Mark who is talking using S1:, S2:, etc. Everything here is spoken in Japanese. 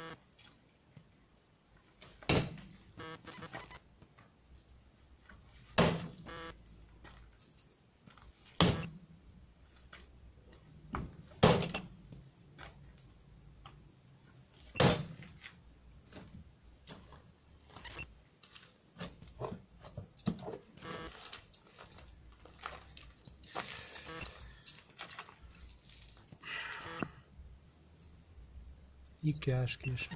S1: Thank you. e cascas